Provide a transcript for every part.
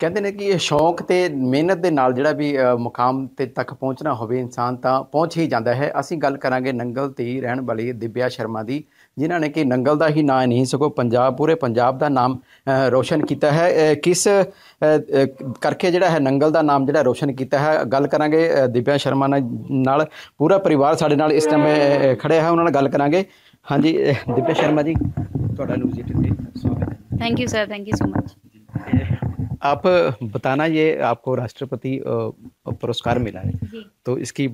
ਕਹਿੰਦੇ ਨੇ ਕਿ ਇਹ ਸ਼ੌਂਕ ਤੇ ਮਿਹਨਤ ਦੇ ਨਾਲ ਜਿਹੜਾ ਵੀ ਮੁਕਾਮ ਤੇ ਤੱਕ ਪਹੁੰਚਣਾ ਹੋਵੇ ਇਨਸਾਨ ਤਾਂ ਪਹੁੰਚ ਹੀ ਜਾਂਦਾ ਹੈ। ਅਸੀਂ ਗੱਲ ਕਰਾਂਗੇ ਨੰਗਲ ਤੇ ਰਹਿਣ ਵਾਲੀ ਦਿਵਿਆ ਸ਼ਰਮਾ ਦੀ ਜਿਨ੍ਹਾਂ ਨੇ ਕਿ ਨੰਗਲ ਦਾ ਹੀ ਨਾਂ ਨਹੀਂ ਸਗੋਂ ਪੰਜਾਬ ਪੂਰੇ ਪੰਜਾਬ ਦਾ ਨਾਮ ਰੋਸ਼ਨ ਕੀਤਾ ਹੈ। ਕਿਸ ਕਰਕੇ ਜਿਹੜਾ ਹੈ ਨੰਗਲ ਦਾ ਨਾਮ ਜਿਹੜਾ ਰੋਸ਼ਨ ਕੀਤਾ ਹੈ? ਗੱਲ ਕਰਾਂਗੇ ਦਿਵਿਆ ਸ਼ਰਮਾ ਨਾਲ ਪੂਰਾ ਪਰਿਵਾਰ ਸਾਡੇ ਨਾਲ ਇਸ ਟਾਈਮ ਖੜਿਆ ਹੈ। ਉਹਨਾਂ ਨਾਲ ਗੱਲ ਕਰਾਂਗੇ। ਹਾਂਜੀ ਦਿਵਿਆ ਸ਼ਰਮਾ ਜੀ ਤੁਹਾਡਾ ਨਿਊਜ਼ ਏਟ ਸਵਾਗਤ ਹੈ। Thank you sir thank you so much आप बताना ये आपको राष्ट्रपति पुरस्कार मिला है। तो इसकी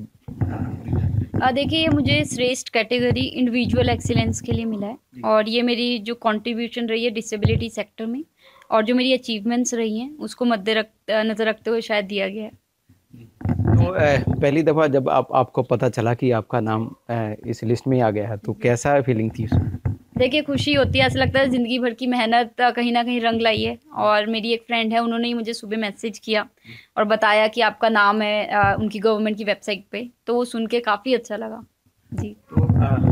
देखिए ये मुझे श्रेष्ठ कैटेगरी इंडिविजुअल एक्सीलेंस के लिए मिला है। और ये मेरी जो कंट्रीब्यूशन रही है डिसेबिलिटी सेक्टर में और जो मेरी अचीवमेंट्स रही हैं उसको मद्दे रख नज़र रखते हुए शायद दिया गया है। तो पहली दफ़ा जब आप आपको पता चला कि आपका नाम इस लिस्ट में आ गया है तो कैसा फीलिंग थी उसमें? देखिए खुशी होती है ऐसा लगता है ज़िंदगी भर की मेहनत कहीं ना कहीं रंग लाई है। और मेरी एक फ्रेंड है उन्होंने ही मुझे सुबह मैसेज किया और बताया कि आपका नाम है उनकी गवर्नमेंट की वेबसाइट पे। तो वो सुन के काफ़ी अच्छा लगा। जी। तो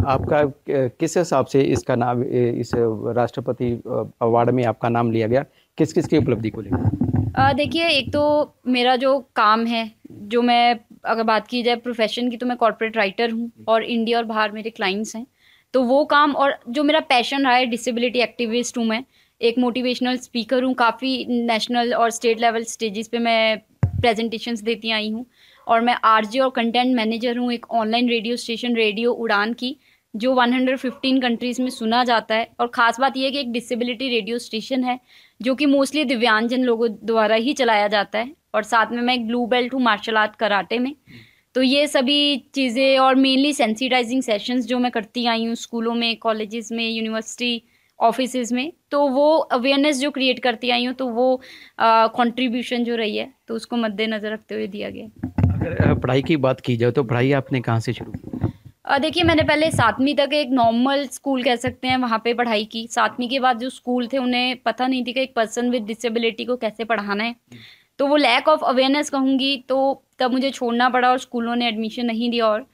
आपका किस हिसाब से इसका नाम इस राष्ट्रपति अवार्ड में आपका नाम लिया गया? किस किस की उपलब्धि को लेकर? देखिए एक तो मेरा जो काम है जो मैं अगर बात की जाए प्रोफेशन की तो मैं कॉरपोरेट राइटर हूँ और इंडिया और बाहर मेरे क्लाइंट्स हैं। तो वो काम और जो मेरा पैशन रहा है डिसेबिलिटी एक्टिविस्ट हूँ मैं। एक मोटिवेशनल स्पीकर हूँ। काफ़ी नेशनल और स्टेट लेवल स्टेजेस पे मैं प्रेजेंटेशंस देती आई हूँ। और मैं आरजे और कंटेंट मैनेजर हूँ। एक ऑनलाइन रेडियो स्टेशन रेडियो उड़ान की, जो 115 कंट्रीज़ में सुना जाता है। और ख़ास बात यह है कि एक डिसेबिलिटी रेडियो स्टेशन है, जो कि मोस्टली दिव्यांगजन लोगों द्वारा ही चलाया जाता है। और साथ में मैं एक ब्लू बेल्ट हूँ मार्शल आर्ट कराटे में। तो ये सभी चीज़ें और मेनली सेंसिटाइजिंग सेशंस जो मैं करती आई हूँ स्कूलों में कॉलेजेस में यूनिवर्सिटी ऑफिसेज में तो वो अवेयरनेस जो क्रिएट करती आई हूँ तो वो कंट्रीब्यूशन जो रही है तो उसको मद्देनज़र रखते हुए दिया गया। अगर पढ़ाई की बात की जाए तो पढ़ाई आपने कहाँ से शुरू की? देखिए मैंने पहले सातवीं तक एक नॉर्मल स्कूल कह सकते हैं वहाँ पे पढ़ाई की। सातवीं के बाद जो स्कूल थे उन्हें पता नहीं थी कि एक पर्सन विद डिसेबिलिटी को कैसे पढ़ाना है। तो वो लैक ऑफ़ अवेयरनेस कहूँगी तो तब मुझे छोड़ना पड़ा और स्कूलों ने एडमिशन नहीं दिया और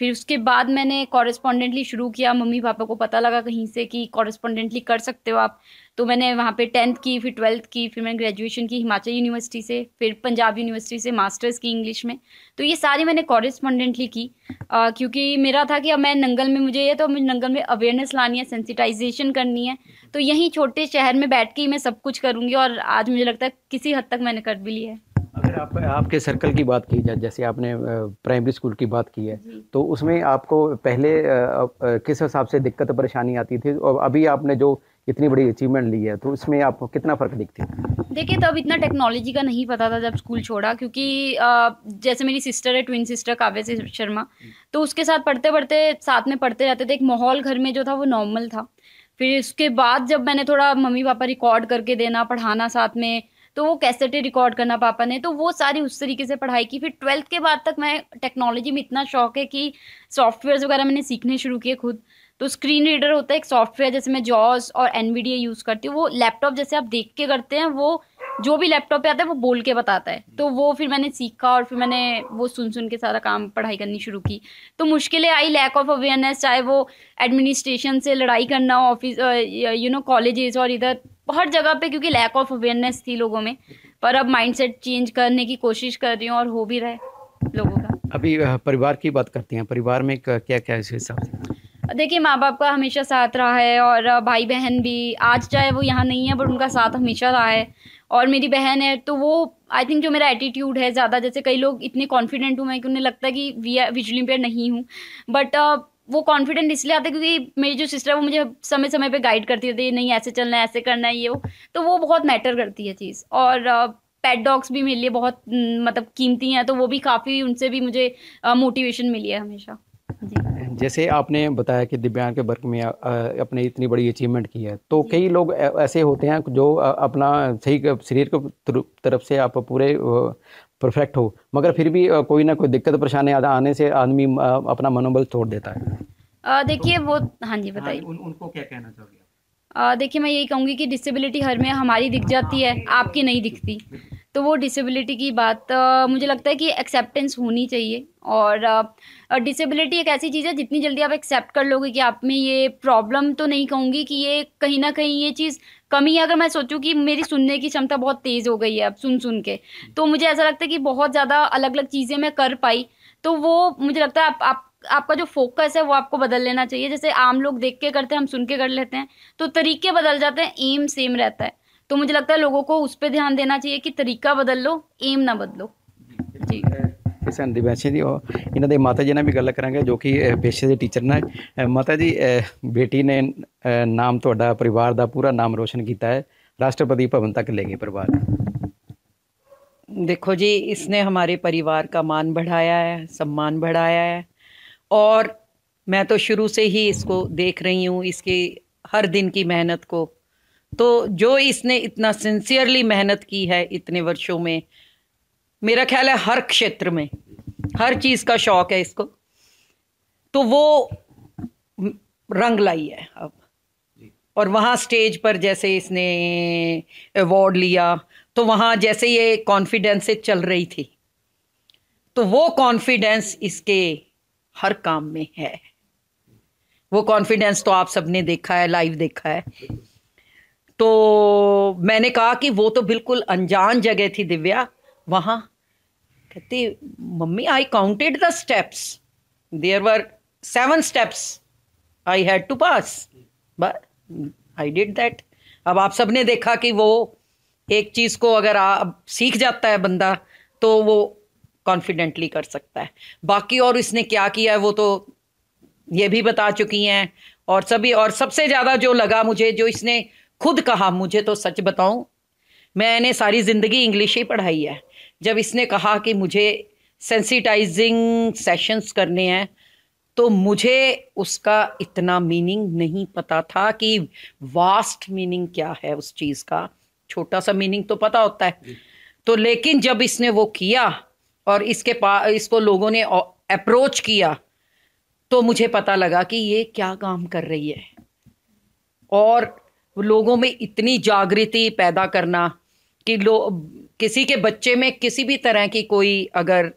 फिर उसके बाद मैंने कॉरेस्पॉन्डेंटली शुरू किया। मम्मी पापा को पता लगा कहीं से कि कॉरेस्पॉन्डेंटली कर सकते हो आप। तो मैंने वहाँ पे टेंथ की फिर ट्वेल्थ की फिर मैंने ग्रेजुएशन की हिमाचल यूनिवर्सिटी से फिर पंजाब यूनिवर्सिटी से मास्टर्स की इंग्लिश में। तो ये सारी मैंने कॉरेस्पॉन्डेंटली की। अ, क्योंकि मेरा था कि अब मैं नंगल में मुझे ये तो मुझे नंगल में अवेयरनेस लानी है सेंसिटाइजेशन करनी है। तो यहीं छोटे शहर में बैठ के ही मैं सब कुछ करूँगी और आज मुझे लगता है किसी हद तक मैंने कर भी लिया है। अगर आप आपके सर्कल की बात की जाए जैसे आपने प्राइमरी स्कूल की बात की है तो उसमें आपको पहले किस हिसाब से दिक्कत परेशानी आती थी? और अभी आपने जो इतनी बड़ी अचीवमेंट ली है तो उसमें आपको कितना फ़र्क दिखती है? देखिए तब इतना टेक्नोलॉजी का नहीं पता था जब स्कूल छोड़ा क्योंकि जैसे मेरी सिस्टर है ट्विन सिस्टर काव्य शर्मा तो उसके साथ पढ़ते पढ़ते साथ में पढ़ते रहते थे एक माहौल घर में जो था वो नॉर्मल था। फिर उसके बाद जब मैंने थोड़ा मम्मी पापा रिकॉर्ड करके देना पढ़ाना साथ में तो वो कैसेटें रिकॉर्ड करना पापा ने तो वो सारी उस तरीके से पढ़ाई की। फिर ट्वेल्थ के बाद तक मैं टेक्नोलॉजी में इतना शौक है कि सॉफ्टवेयर वगैरह मैंने सीखने शुरू किए खुद। तो स्क्रीन रीडर होता है एक सॉफ्टवेयर जैसे मैं जॉस और एनवीडिया यूज़ करती हूँ, वो लैपटॉप जैसे आप देख के करते हैं, वो जो भी लैपटॉप पे आता है, वो बोल के बताता है। तो वो फिर मैंने सीखा और फिर मैंने वो सुन सुन के सारा काम पढ़ाई करनी शुरू की। तो मुश्किलें आई लैक ऑफ़ अवेयरनेस चाहे वो एडमिनिस्ट्रेशन से लड़ाई करना ऑफ़िस यू नो कॉलेजेस और इधर हर जगह पे क्योंकि लैक ऑफ़ अवेयरनेस थी लोगों में पर अब माइंडसेट चेंज करने की कोशिश कर रही हूँ और हो भी रहा है लोगों का। अभी परिवार की बात करते हैं। परिवार में क्या क्या इस हिसाब से? देखिए माँ बाप का हमेशा साथ रहा है और भाई बहन भी आज चाहे वो यहाँ नहीं है बट उनका साथ हमेशा रहा है। और मेरी बहन है तो वो आई थिंक जो मेरा एटीट्यूड है ज़्यादा जैसे कई लोग इतने कॉन्फिडेंट हूँ मैं कि उन्हें लगता है कि विजुअली इम्पेयर नहीं हूँ। बट वो कॉन्फिडेंट इसलिए आता है क्योंकि मेरी जो सिस्टर है वो मुझे समय समय पे गाइड करती रहती है नहीं ऐसे चलना है ऐसे करना है ये वो। तो वो बहुत मैटर करती है चीज़। और पेट डॉग्स भी मेरे लिए बहुत मतलब कीमती हैं तो वो भी काफ़ी उनसे भी मुझे मोटिवेशन मिली है हमेशा। जी। जैसे आपने बताया कि दिव्यांग के वर्ग में अपने इतनी बड़ी अचीवमेंट की है तो कई लोग ऐसे होते हैं जो अपना सही शरीर के तरफ़ से आप पूरे परफेक्ट हो मगर फिर भी कोई ना कोई दिक्कत परेशानी आने से आदमी अपना मनोबल छोड़ देता है। देखिए वो हाँ जी बताइए। उन, उनको क्या कहना चाहिए देखिए मैं यही कहूँगी कि डिसेबिलिटी हर में हमारी दिख जाती है आपकी नहीं दिखती। तो वो डिसेबिलिटी की बात आ, मुझे लगता है कि एक्सेप्टेंस होनी चाहिए। और डिसेबिलिटी एक ऐसी चीज़ है जितनी जल्दी आप एक्सेप्ट कर लोगे कि आप में ये प्रॉब्लम तो नहीं कहूँगी कि ये कहीं ना कहीं ये चीज़ कमी है। अगर मैं सोचूं कि मेरी सुनने की क्षमता बहुत तेज़ हो गई है अब सुन सुन के तो मुझे ऐसा लगता है कि बहुत ज़्यादा अलग अलग चीज़ें मैं कर पाई। तो वो मुझे लगता है आप, आप आपका जो फोकस है वो आपको बदल लेना चाहिए। जैसे आम लोग देख के करते हैं हम सुन के कर लेते हैं तो तरीके बदल जाते हैं एम सेम रहता है। तो मुझे लगता है लोगों को उस पर ध्यान देना चाहिए कि तरीका बदल लो एम ना बदलो ਜੀ ਕਿਸਾਨ ਦਿਵੈਸ਼ੀ ਜੀ ਉਹ ਇਹਨਾਂ ਦੇ ਮਾਤਾ ਜੀ ਨਾਲ ਵੀ ਗੱਲ ਕਰਾਂਗੇ ਜੋ ਕਿ ਅ, ਪੇਸ਼ੇ ਦੇ ਟੀਚਰ ਨੇ ਅ, ਮਾਤਾ ਜੀ ਅ, ਬੇਟੀ ਨੇ ਅ, ਨਾਮ ਤੁਹਾਡਾ ਪਰਿਵਾਰ ਦਾ ਪੂਰਾ ਨਾਮ ਰੋਸ਼ਨ ਕੀਤਾ ਹੈ ਰਾਸ਼ਟਰਪਤੀ ਭਵਨ ਤੱਕ ਲੈ ਗਏ ਪਰਿਵਾਰ देखो जी इसने हमारे परिवार का मान बढ़ाया है सम्मान बढ़ाया है और मैं तो शुरू से ही इसको देख रही हूँ इसकी हर दिन की मेहनत को तो जो इसने इतना सिंसियरली मेहनत की है इतने वर्षों में मेरा ख्याल है हर क्षेत्र में हर चीज़ का शौक है इसको तो वो रंग लाई है अब। और वहाँ स्टेज पर जैसे इसने अवार्ड लिया तो वहाँ जैसे ये कॉन्फिडेंस से चल रही थी तो वो कॉन्फिडेंस इसके हर काम में है। वो कॉन्फिडेंस तो आप सबने देखा है लाइव देखा है। तो मैंने कहा कि वो तो बिल्कुल अनजान जगह थी, दिव्या। वहाँ कहती, mummy I counted the steps there were seven steps I had to pass I did that अब आप सबने देखा कि वो एक चीज़ को अगर आप सीख जाता है बंदा तो वो कॉन्फिडेंटली कर सकता है। बाकी और इसने क्या किया है वो तो ये भी बता चुकी हैं। और सभी, और सबसे ज़्यादा जो लगा मुझे, जो इसने खुद कहा मुझे तो सच बताऊँ मैंने सारी ज़िंदगी इंग्लिश ही पढ़ाई है। जब इसने कहा कि मुझे सेंसिटाइजिंग सेशंस करने हैं तो मुझे उसका इतना मीनिंग नहीं पता था कि वास्ट मीनिंग क्या है उस चीज़ का। छोटा सा मीनिंग तो पता होता है। तो लेकिन जब इसने वो किया और इसके पास इसको लोगों ने अप्रोच किया तो मुझे पता लगा कि ये क्या काम कर रही है। और लोगों में इतनी जागृति पैदा करना कि लोग किसी के बच्चे में किसी भी तरह की कोई अगर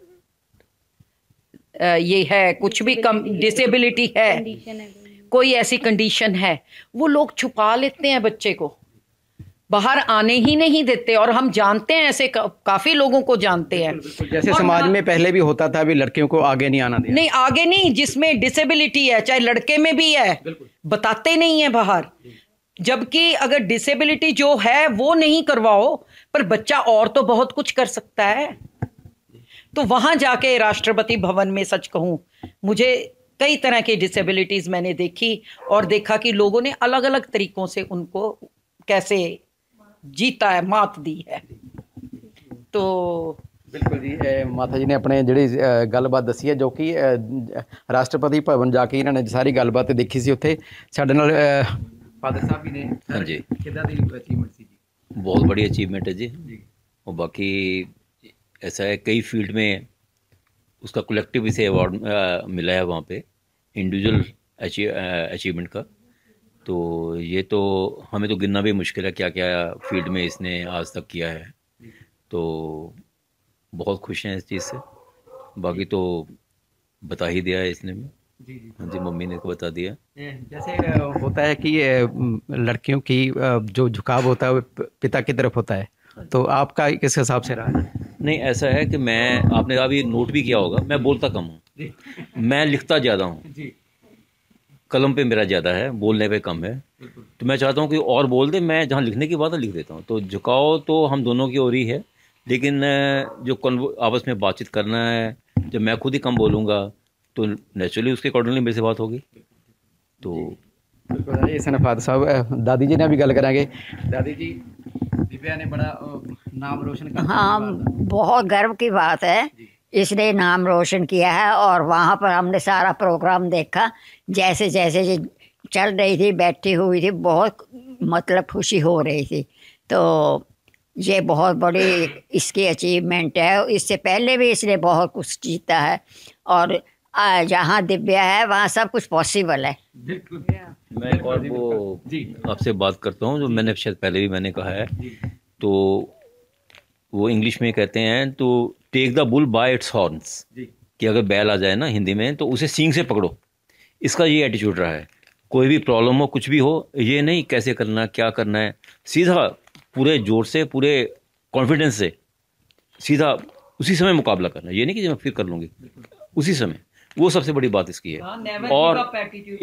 ये है कुछ भी कम डिसेबिलिटी है। कोई। ऐसी कंडीशन है वो लोग छुपा लेते हैं बच्चे को। बाहर आने ही नहीं देते और हम जानते हैं ऐसे का, काफ़ी लोगों को जानते हैं। जैसे समाज में पहले भी होता था अभी लड़कियों को आगे नहीं आना दिया। नहीं आगे नहीं जिसमें डिसेबिलिटी है चाहे लड़के में भी है बताते नहीं है बाहर। जबकि अगर डिसेबिलिटी जो है वो नहीं करवाओ पर बच्चा और तो बहुत कुछ कर सकता है तो वहां जाके राष्ट्रपति भवन में सच कहूं मुझे कई तरह की डिसेबिलिटीज मैंने देखी और देखा कि लोगों ने अलग अलग तरीकों से उनको कैसे जीता है मात दी है तो ਬਿਲਕੁਲ ਜੀ ਇਹ ਮਾਤਾ ਜੀ ਨੇ ਆਪਣੇ ਜਿਹੜੀ ਅ, ਗੱਲਬਾਤ ਦੱਸੀ ਹੈ ਜੋ ਕਿ ਅ, ਰਾਸ਼ਟਰਪਤੀ ਭਵਨ ਜਾ ਕੇ ਇਹਨਾਂ ਨੇ ਸਾਰੀ ਗੱਲਬਾਤ ਦੇਖੀ ਸੀ ਉੱਥੇ ਸਾਡੇ ਨਾਲ ਫਾਦਰ ਸਾਹਿਬ ਵੀ ਨੇ ਹਾਂਜੀ। ਕਿੱਦਾਂ ਦੀ ਅਚੀਵਮੈਂਟ ਸੀ ਜੀ बहुत बड़ी अचीवमेंट है जी और बाकी ऐसा है कई फील्ड में उसका कलेक्टिव इसे अवार्ड मिला है वहाँ पे इंडिविजुअल अचीवमेंट का तो ये तो हमें तो गिनना भी मुश्किल है क्या क्या फील्ड में इसने आज तक किया है तो बहुत खुश हैं इस चीज़ से बाकी तो बता ही दिया है इसने भी जी जी। हाँ जी मम्मी ने को बता दिया। जैसे होता है कि लड़कियों की जो झुकाव होता है वो पिता की तरफ़ होता है। तो आपका किस हिसाब से रहा? है नहीं ऐसा है कि मैं आपने अभी नोट भी किया होगा मैं बोलता कम हूँ। मैं लिखता ज़्यादा हूँ। कलम पे मेरा ज़्यादा है बोलने पे कम है। तो मैं चाहता हूँ कि और बोल दे मैं जहाँ लिखने की बात है लिख देता हूँ। तो झुकाव तो हम दोनों की ओर ही है लेकिन जो आपस में बातचीत करना है जब मैं खुद ही कम बोलूँगा तो नेचुरली उसके अकॉर्डिंगली मेरे से बात होगी। तो बिल्कुल फादर साहब दादी जी ने भी गल करेंगे। दादी जी दिव्या ने बड़ा नाम रोशन किया हाँ बहुत गर्व की बात है। इसने नाम रोशन किया है और वहाँ पर हमने सारा प्रोग्राम देखा। जैसे जैसे जी चल रही थी बैठी हुई थी बहुत मतलब खुशी हो रही थी। तो ये बहुत बड़ी इसकी अचीवमेंट है। इससे पहले भी इसने बहुत कुछ जीता है और जहाँ दिव्या है वहाँ सब कुछ पॉसिबल है। मैं एक और वो आपसे बात करता हूँ जो मैंने शायद पहले भी मैंने कहा है। तो वो इंग्लिश में कहते हैं तो take the bull by its horns कि अगर बैल आ जाए ना हिंदी में तो उसे सींग से पकड़ो। इसका ये एटीट्यूड रहा है। कोई भी प्रॉब्लम हो कुछ भी हो ये नहीं कैसे करना क्या करना है। सीधा पूरे ज़ोर से पूरे कॉन्फिडेंस से सीधा उसी समय मुकाबला करना। ये नहीं कि मैं फिर कर लूँगी। उसी समय। वो सबसे बड़ी बात इसकी हाँ, है और.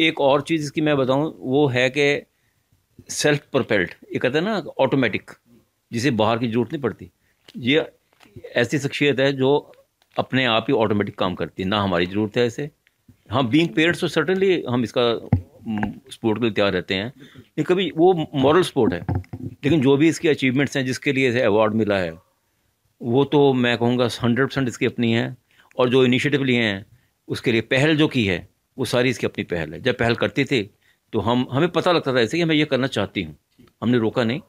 एक और चीज़ इसकी मैं बताऊँ वो है कि सेल्फ प्रोपेल्ड ये कहते हैं ना ऑटोमेटिक जिसे बाहर की ज़रूरत नहीं पड़ती। ये ऐसी शख्सियत है जो अपने आप ही ऑटोमेटिक काम करती है ना हमारी ज़रूरत है ऐसे हाँ बीइंग पेरेंट्स तो सर्टनली हम इसका स्पोर्ट के लिए तैयार रहते हैं। लेकिन कभी वो मॉरल स्पोर्ट है लेकिन जो भी इसकी अचीवमेंट्स हैं जिसके लिए इसे अवार्ड मिला है वो तो मैं कहूँगा हंड्रेड परसेंट इसकी अपनी है और जो इनिशिएटिव लिए हैं उसके लिए पहल जो की है वो सारी इसकी अपनी पहल है। जब पहल करते थे तो हम हमें पता लगता था ऐसे कि मैं ये करना चाहती हूँ। हमने रोका नहीं।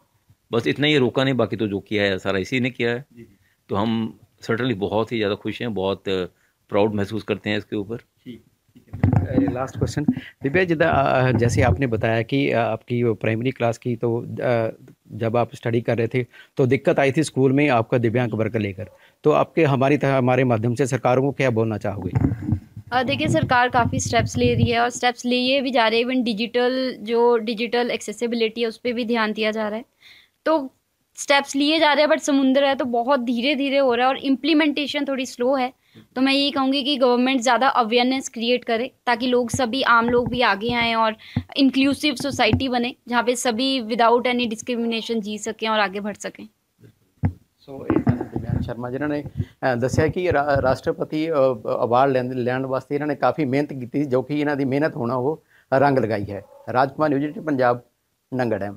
बस इतना ही रोका नहीं बाकी तो जो किया है सारा इसी ने किया है। तो हम सर्टनली बहुत ही ज़्यादा खुश हैं बहुत प्राउड महसूस करते हैं इसके ऊपर। लास्ट क्वेश्चन दिव्या जिदा जैसे आपने बताया कि आपकी प्राइमरी क्लास की तो जब आप स्टडी कर रहे थे तो दिक्कत आई थी स्कूल में आपका दिव्यांग वर्ग लेकर। तो आपके हमारी तरह हमारे माध्यम से सरकारों को क्या बोलना चाहोगे? देखिए सरकार काफ़ी स्टेप्स ले रही है और स्टेप्स लिए भी जा रहे हैं। इवन डिजिटल जो डिजिटल एक्सेसिबिलिटी है उस पर भी ध्यान दिया जा रहा है। तो स्टेप्स लिए जा रहे हैं बट समुंदर है तो बहुत धीरे धीरे हो रहा है और इम्प्लीमेंटेशन थोड़ी स्लो है। तो मैं यही कहूँगी कि गवर्नमेंट ज़्यादा अवेयरनेस क्रिएट करे ताकि लोग सभी आम लोग भी आगे आएँ और इंक्लूसिव सोसाइटी बने जहाँ पे सभी विदाउट एनी डिस्क्रिमिनेशन जी सकें और आगे बढ़ सकें। So, ਸ਼ਰਮਾ ਜਿਨ੍ਹਾਂ ਨੇ ਅ, ਦੱਸਿਆ ਕਿ ਰਾ- ਰਾਸ਼ਟਰਪਤੀ ਅਵਾਰਡ ਲੈਣ ਲੈਣ ਵਾਸਤੇ ਇਹਨਾਂ ਨੇ ਕਾਫੀ ਮਿਹਨਤ ਕੀਤੀ ਜੋ ਕਿ ਇਹਨਾਂ ਦੀ ਮਿਹਨਤ ਹੋਣਾ ਉਹ ਰੰਗ ਲਗਾਈ ਹੈ। Rajkumar news Punjab Nangal dam